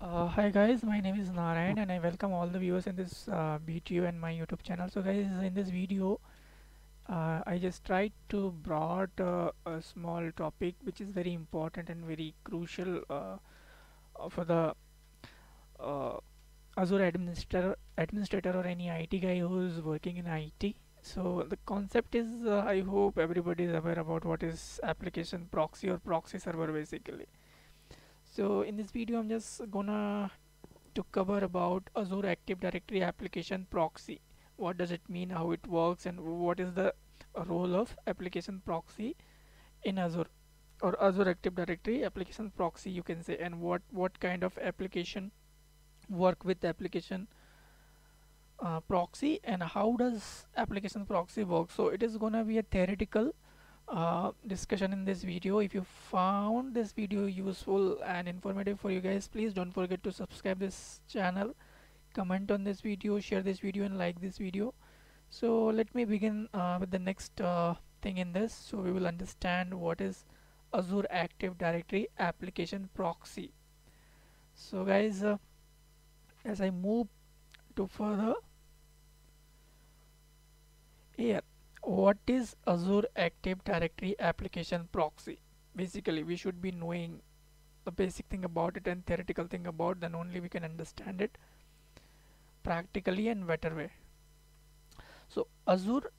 Uh, hi guys, my name is Narayan and I welcome all the viewers in this uh, BTU and my YouTube channel. So guys, in this video, uh, I just tried to brought uh, a small topic which is very important and very crucial uh, uh, for the uh, Azure administrator, administrator or any IT guy who is working in IT. So the concept is, I hope everybody is aware about what is application proxy or proxy server basically so in this video I'm just gonna to cover about Azure Active Directory application proxy. What does it mean? How it works? And what is the role of application proxy in Azure? Or Azure Active Directory application proxy you can say. And what what kind of application work with application uh, proxy? And how does application proxy work? So it is gonna be a theoretical uh, discussion in this video. If you found this video useful and informative for you guys please don't forget to subscribe this channel comment on this video share this video and like this video. So let me begin uh, with the next uh, thing in this. So we will understand what is Azure Active Directory application proxy. So guys uh, as I move to further here what is Azure Active Directory application proxy? Basically we should be knowing the basic thing about it and theoretical thing about then only we can understand it practically and better way. So Azure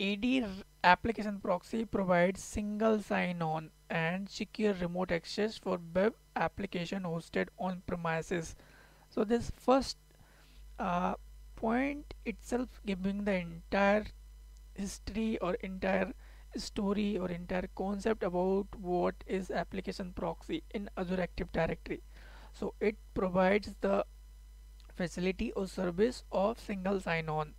AD application proxy provides single sign-on and secure remote access for web application hosted on premises. So this first uh, point itself giving the entire history or entire story or entire concept about what is application proxy in Azure Active Directory. So it provides the facility or service of single sign-on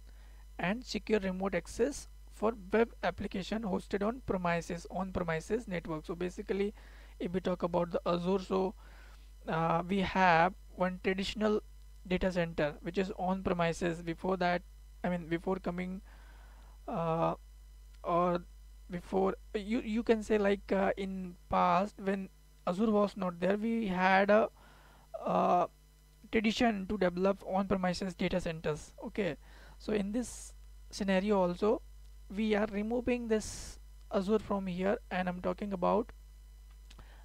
and secure remote access for web application hosted on premises on premises network. So basically if we talk about the Azure so uh, we have one traditional data center which is on premises before that I mean before coming uh, or before you you can say like uh, in past when Azure was not there we had a uh, tradition to develop on-premises data centers okay? So in this scenario also we are removing this Azure from here and I'm talking about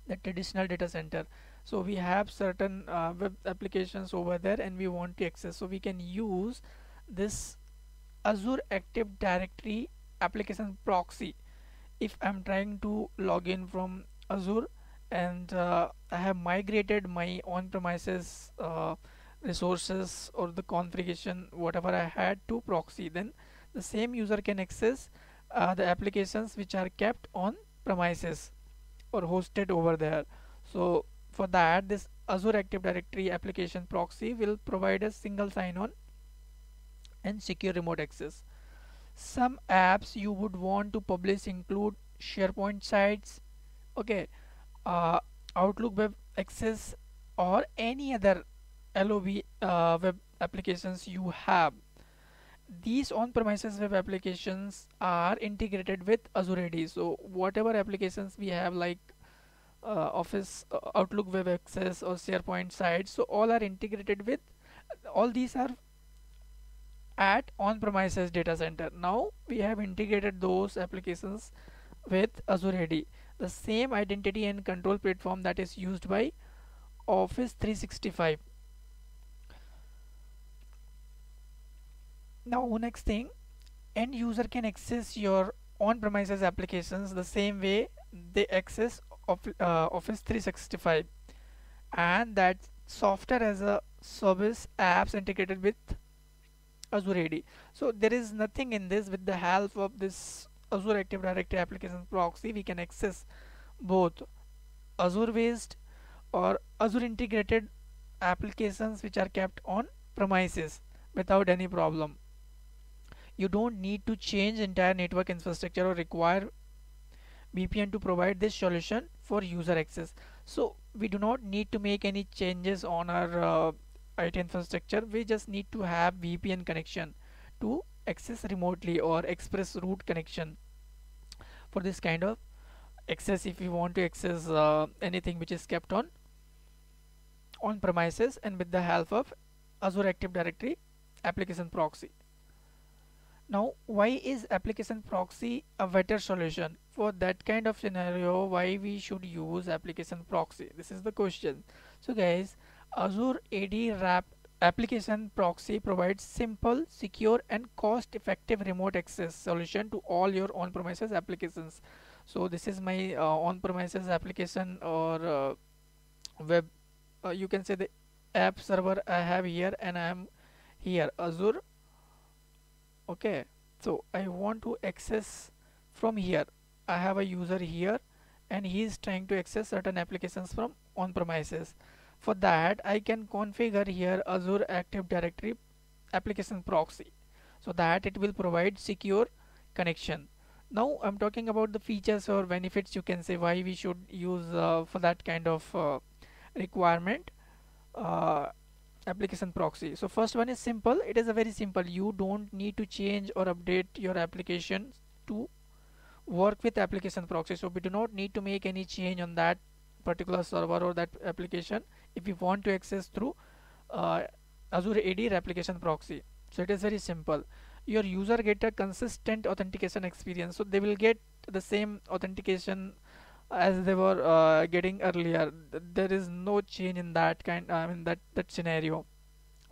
the traditional data center. So we have certain uh, web applications over there and we want to access. So we can use this Azure Active Directory application proxy. If I'm trying to log in from Azure and uh, I have migrated my on-premises uh, resources or the configuration whatever I had to proxy then the same user can access uh, the applications which are kept on premises or hosted over there. So for that this Azure Active Directory application proxy will provide a single sign-on and secure remote access. Some apps you would want to publish include SharePoint sites, okay, uh, Outlook Web Access or any other LOB uh, web applications you have. These on-premises web applications are integrated with Azure AD. So whatever applications we have like uh, Office, uh, Outlook Web Access or SharePoint sites, so all are integrated with all these are at on-premises data center. Now we have integrated those applications with Azure AD. The same identity and control platform that is used by Office 365. Now next thing, end user can access your on-premises applications the same way they access of, uh, Office 365 and that software as a service apps integrated with Azure AD. So there is nothing in this with the help of this Azure Active Directory application proxy we can access both Azure based or Azure integrated applications which are kept on premises without any problem. You don't need to change entire network infrastructure or require VPN to provide this solution for user access. So we do not need to make any changes on our uh, IT infrastructure we just need to have VPN connection to access remotely or ExpressRoute connection for this kind of access if you want to access uh, anything which is kept on on premises and with the help of Azure Active Directory application proxy. Now why is application proxy a better solution? For that kind of scenario why we should use application proxy? This is the question. So guys Azure AD Wrap application proxy provides simple, secure and cost-effective remote access solution to all your on-premises applications. So this is my uh, on-premises application or uh, web uh, you can say the app server I have here and I am here Azure. Okay so I want to access from here. I have a user here and he is trying to access certain applications from on-premises for that I can configure here Azure Active Directory application proxy so that it will provide secure connection. Now I'm talking about the features or benefits you can say why we should use uh, for that kind of uh, requirement uh, application proxy. So first one is simple. It is a very simple. You don't need to change or update your application to work with application proxy. So we do not need to make any change on that particular server or that application if you want to access through uh, Azure AD application proxy. So it is very simple. Your user get a consistent authentication experience. So they will get the same authentication as they were uh, getting earlier. There is no change in that kind I mean that that scenario.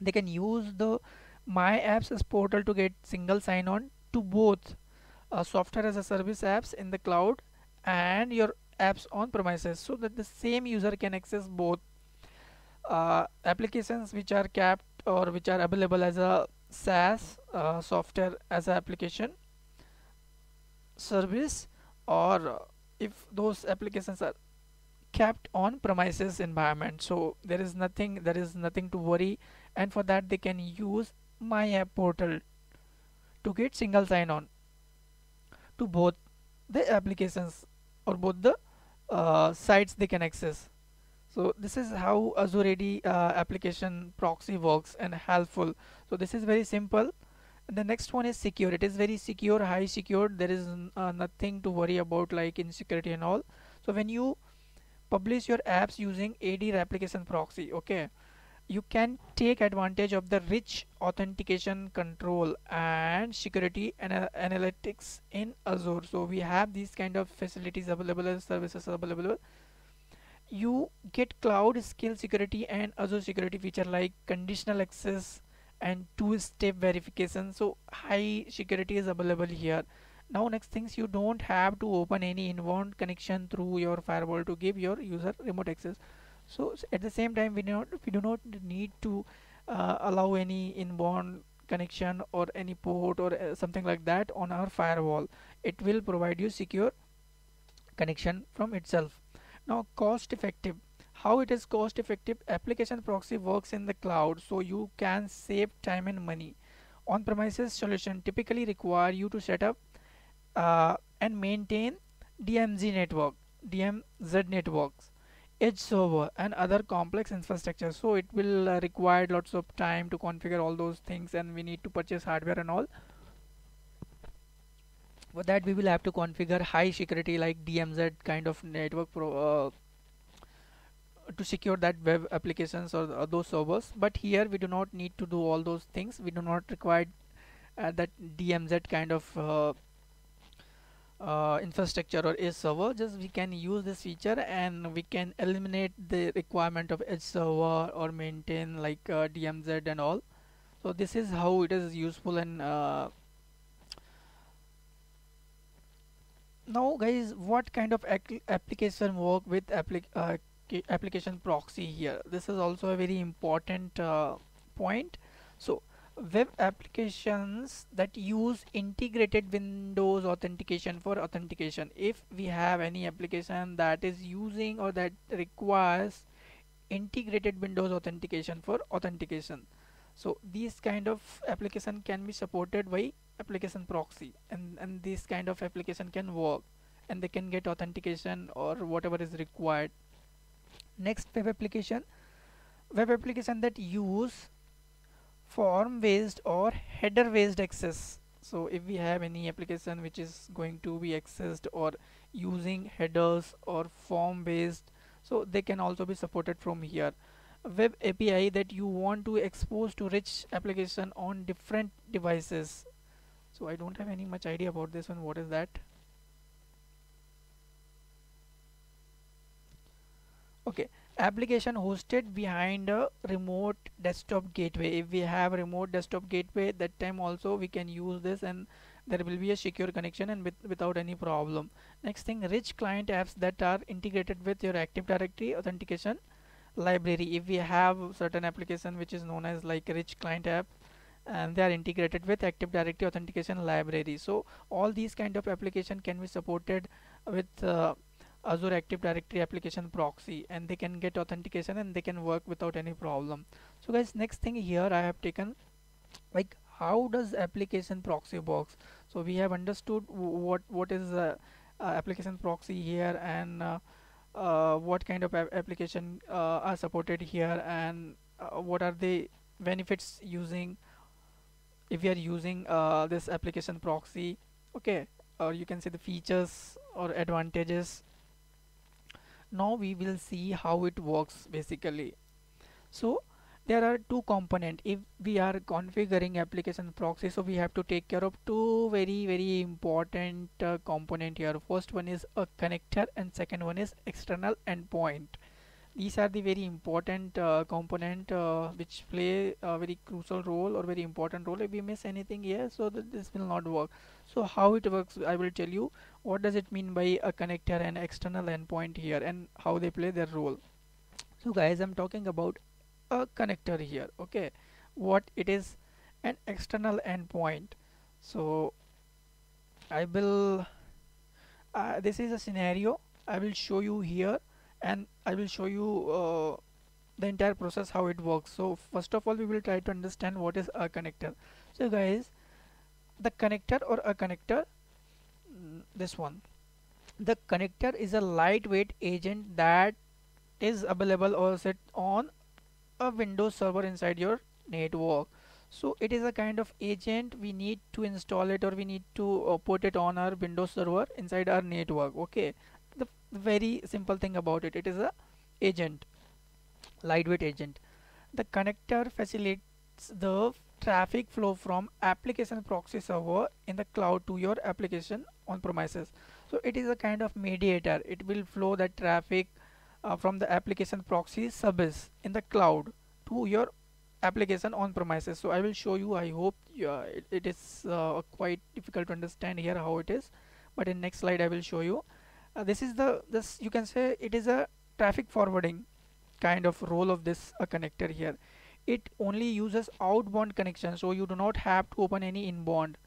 They can use the my apps as portal to get single sign-on to both uh, software as a service apps in the cloud and your apps on premises. So that the same user can access both uh, applications which are capped or which are available as a SaaS uh, software as an application service or if those applications are kept on premises environment. So there is nothing there is nothing to worry and for that they can use my app portal to get single sign on to both the applications or both the uh, sites they can access so this is how Azure AD uh, application proxy works and helpful. So this is very simple. The next one is secure. It is very secure high secured there is uh, nothing to worry about like insecurity and all. So when you publish your apps using AD application proxy okay you can take advantage of the rich authentication control and security and analytics in Azure. So we have these kind of facilities available services available you get cloud scale security and Azure security feature like conditional access and two-step verification. So high security is available here. Now next things you don't have to open any inbound connection through your firewall to give your user remote access. So at the same time we do not we do not need to uh, allow any inbound connection or any port or uh, something like that on our firewall. It will provide you secure connection from itself now cost effective. How it is cost effective? Application proxy works in the cloud so you can save time and money. On premises solution typically require you to set up uh, and maintain DMZ network DMZ networks edge server and other complex infrastructure. So it will uh, require lots of time to configure all those things and we need to purchase hardware and all that we will have to configure high security like DMZ kind of network pro, uh, to secure that web applications or, or, those servers. But here we do not need to do all those things. We do not require uh, that DMZ kind of uh, uh, infrastructure or edge server. Just we can use this feature and we can eliminate the requirement of edge server or maintain like uh, DMZ and all. So this is how it is useful and uh, now guys what kind of application work with applic uh, application proxy here? This is also a very important uh, point. So web applications that use integrated windows authentication for authentication. If we have any application that is using or that requires integrated windows authentication for authentication so these kind of application can be supported by application proxy and and this kind of application can work and they can get authentication or whatever is required. Next web application. Web application that use form based or header based access. So if we have any application which is going to be accessed or using headers or form based so they can also be supported from here web API that you want to expose to rich application on different devices. So I don't have any much idea about this one. What is that? Okay. Application hosted behind a remote desktop gateway. If we have remote desktop gateway that time also we can use this and there will be a secure connection and with, without any problem. Next thing rich client apps that are integrated with your active directory authentication library. If we have certain application which is known as like rich client app and they are integrated with active directory authentication library. So all these kind of application can be supported with uh, Azure Active Directory application proxy and they can get authentication and they can work without any problem. So guys next thing here I have taken like how does application proxy works? So we have understood what what is uh, uh, application proxy here and uh, uh what kind of application uh, are supported here and uh, what are the benefits using if you are using this application proxy okay or you can say the features or advantages. Now we will see how it works basically. So there are two component. If we are configuring application proxy so we have to take care of two very very important uh, component here. First one is a connector and second one is external endpoint. These are the very important uh, component uh, which play a very crucial role or very important role. If we miss anything here so that this will not work. So how it works I will tell you. What does it mean by a connector and external endpoint here and how they play their role? So guys I'm talking about a connector here okay? What it is an external endpoint. So I will uh, this is a scenario. I will show you here and I will show you uh, the entire process how it works. So first of all we will try to understand what is a connector. So guys the connector or a connector mm, this one. The connector is a lightweight agent that is available or set on a Windows server inside your network. So it is a kind of agent. We need to install it or we need to uh, put it on our Windows server inside our network okay? The very simple thing about it it is a agent lightweight agent. The connector facilitates the traffic flow from application proxy server in the cloud to your application on premises. So it is a kind of mediator. It will flow the traffic uh, from the application proxy service in the cloud to your application on premises. So I will show you I hope uh, it, it is uh, quite difficult to understand here how it is but in next slide I will show you. Uh, this is the this you can say it is a traffic forwarding kind of role of this uh, connector here. It only uses outbound connection so you do not have to open any inbound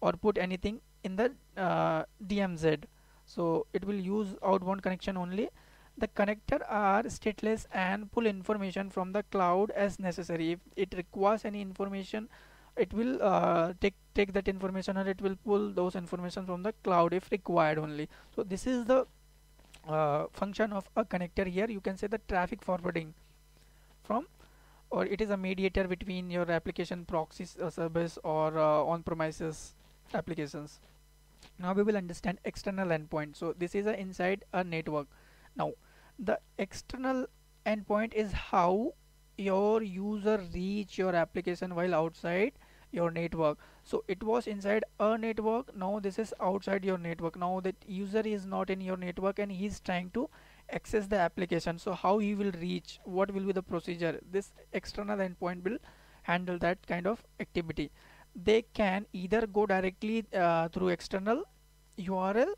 or put anything in the uh, DMZ so it will use outbound connection only the connector are stateless and pull information from the cloud as necessary. If it requires any information it will uh, take take that information and it will pull those information from the cloud if required only. So this is the uh, function of a connector here. You can say the traffic forwarding from or it is a mediator between your application proxy uh, service or uh, on-premises applications. Now we will understand external endpoint so this is a inside a network. Now the external endpoint is how your user reach your application while outside your network. So it was inside a network now this is outside your network. Now that user is not in your network and he's trying to access the application. So how he will reach what will be the procedure? This external endpoint will handle that kind of activity. They can either go directly uh, through external URL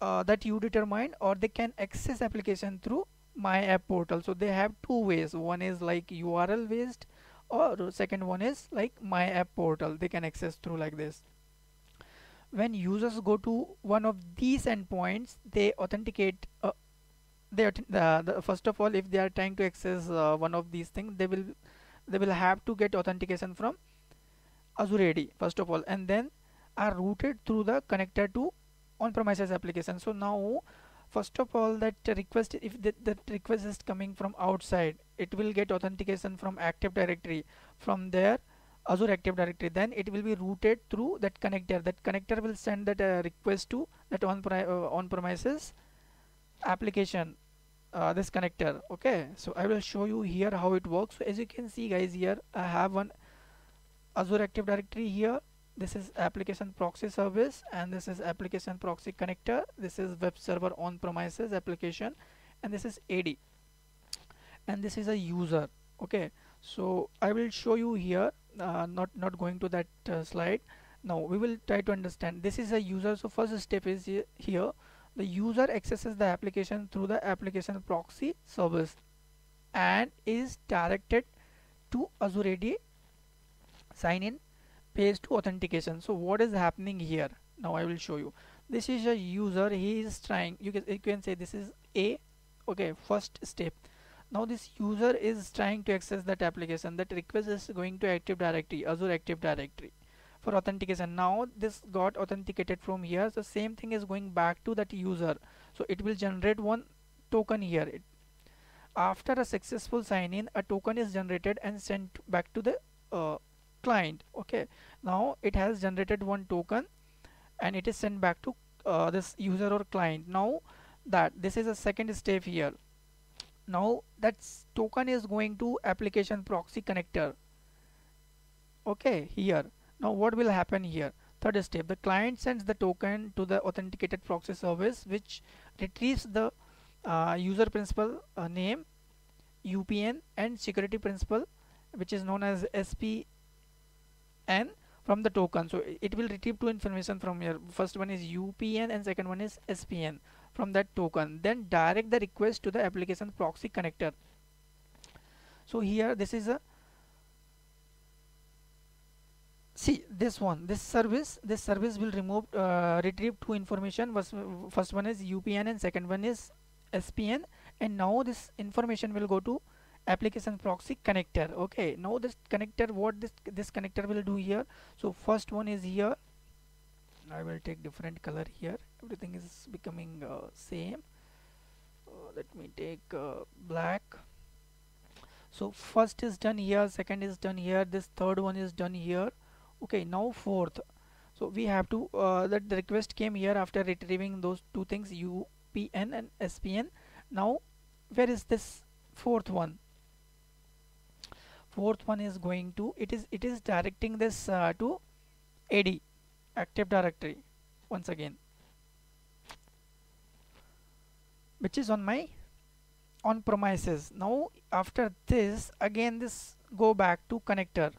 uh, that you determine or they can access application through my app portal. So they have two ways. One is like URL based or second one is like my app portal. They can access through like this. When users go to one of these endpoints they authenticate uh, they the, the, first of all if they are trying to access uh, one of these things they will they will have to get authentication from Azure AD first of all. And then are routed through the connector to on-premises application. So now first of all that request if that, that request is coming from outside it will get authentication from active directory. From there azure active directory then it will be routed through that connector. That connector will send that uh, request to that on uh, on premises application uh, this connector. Okay? So I will show you here how it works. So as you can see guys here I have one Azure Active Directory here this is application proxy service and this is application proxy connector. This is web server on premises application and this is AD and this is a user okay? So I will show you here uh, not not going to that uh, slide. Now we will try to understand. This is a user so first step is here. The user accesses the application through the application proxy service and is directed to Azure AD sign in to authentication. So what is happening here? Now I will show you. This is a user. He is trying you can, you can say this is a. Okay first step. Now this user is trying to access that application. That request is going to active directory azure active directory for authentication. Now this got authenticated from here. So same thing is going back to that user. So it will generate one token here. It, after a successful sign in a token is generated and sent back to the uh, client okay? Now it has generated one token and it is sent back to uh, this user or client. Now that this is a second step here. Now that token is going to application proxy connector okay here. Now what will happen here? Third step the client sends the token to the authenticated proxy service which retrieves the uh, user principal uh, name UPN and security principal which is known as SPN from the token. So it will retrieve two information from here. First one is UPN and second one is SPN from that token. Then direct the request to the application proxy connector. So here this is a see this one this service this service will remove uh, retrieve two information. First, first one is UPN and second one is SPN and now this information will go to application proxy connector. Okay now this connector what this this connector will do here? So first one is here. I will take different color here. Everything is becoming uh, same. Uh, let me take uh, black. So first is done here second is done here this third one is done here. Okay now fourth. So we have to uh, that the request came here after retrieving those two things UPN and SPN now where is this fourth one fourth one is going to it is it is directing this uh, to AD active directory once again. Which is on my on premises. Now after this again this go back to connector.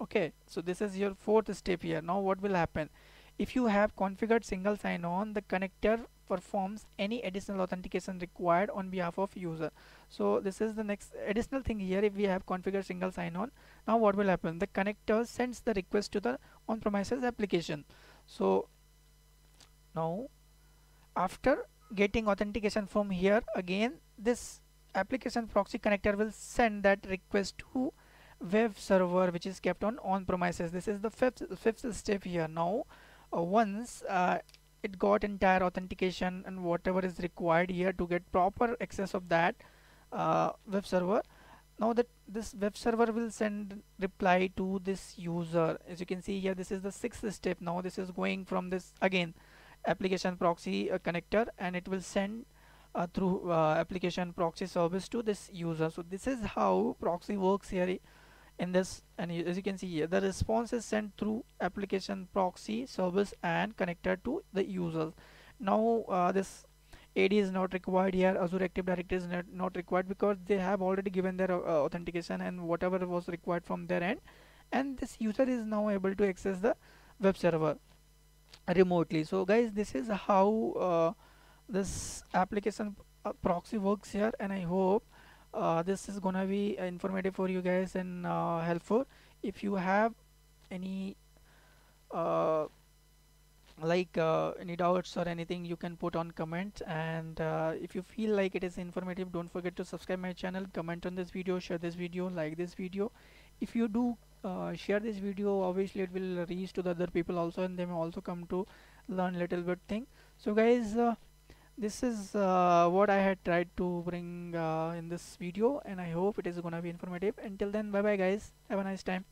Okay so this is your fourth step here. Now what will happen? If you have configured single sign-on the connector performs any additional authentication required on behalf of user. So this is the next additional thing here. If we have configured single sign-on now what will happen? The connector sends the request to the on-premises application. So now after getting authentication from here again this application proxy connector will send that request to web server which is kept on on premises this is the fifth fifth step here. Now uh, once uh, it got entire authentication and whatever is required here to get proper access of that uh, web server. Now that this web server will send reply to this user. As you can see here this is the sixth step. Now this is going from this again application proxy uh, connector and it will send uh, through uh, application proxy service to this user. So this is how proxy works here in this and as you can see here the response is sent through application proxy service and connected to the user. Now uh, this AD is not required here Azure Active Directory is not, not required because they have already given their uh, authentication and whatever was required from their end and this user is now able to access the web server remotely. So guys this is how uh, this application uh, proxy works here and I hope uh, this is gonna be informative for you guys and uh, helpful. If you have any uh, like uh, any doubts or anything you can put on comment. And uh, if you feel like it is informative don't forget to subscribe my channel comment on this video share this video like this video. If you do uh, share this video obviously it will reach to the other people also and they may also come to learn little bit thing. So guys uh, this is uh, what I had tried to bring uh, in this video and I hope it is gonna be informative. Until then bye bye guys. Have a nice time